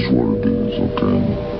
is what it is, okay?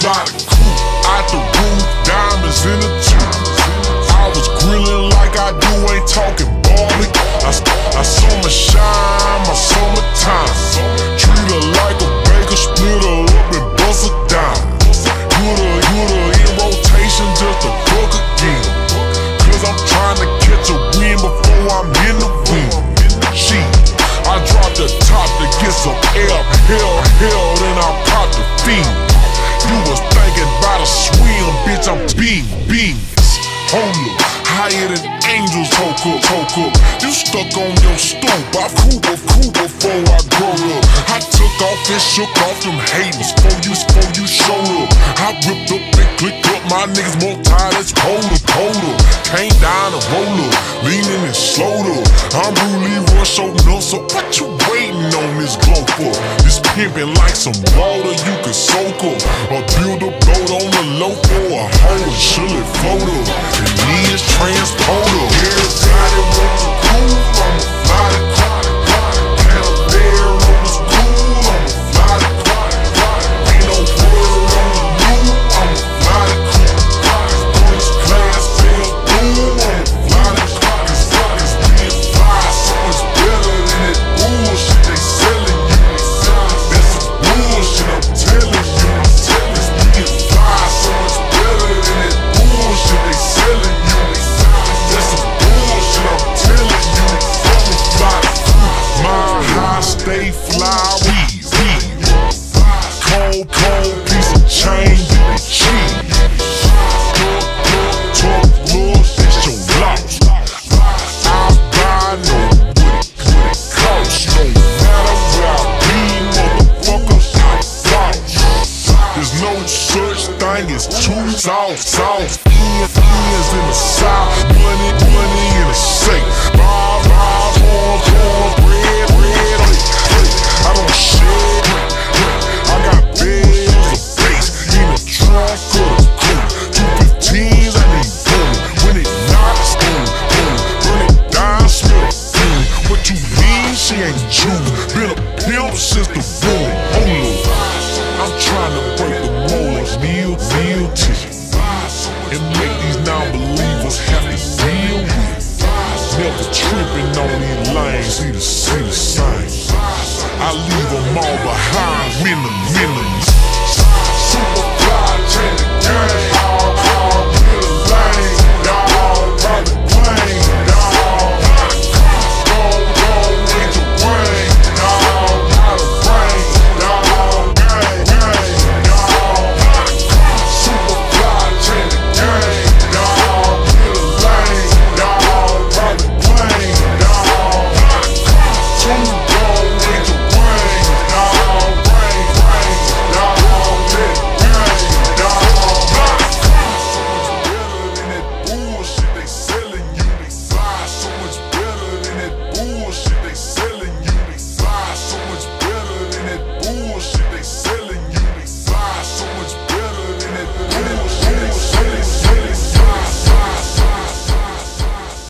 Coop out the roof, diamonds in the tube. I was grilling like I do, ain't talking Barbie. I, I summer shine, my summertime. Treat her like a baker, split her up and bust her down. Put her, put her in rotation just to fuck again. Hook up. You stuck on your stoop, I cool, cool before I grow up. I took off and shook off them haters, before you, before you showed up. I ripped up and clicked up, my niggas more tired as colder, colder. Came down and roll up, leaning and slowed up. I'm Bruce Leroy, so no, so what you waiting on this glow for? This pimping like some water you can soak up, or build a boat on the low for a and chill it stay fly weed. Cold, cold piece of change, cheap. Talk, Lord, your loss. I no. There's no such thing as two sauce, sauce. Ends, ends in the south, money, money in the She ain't Jew. Been a pimp since the womb. Hold. I'm trying to break the mold, meal, meal ticket. And make these non-believers have to deal with. Never tripping on these lanes, see the, see the sign. I leave them all behind, minimum, minimum.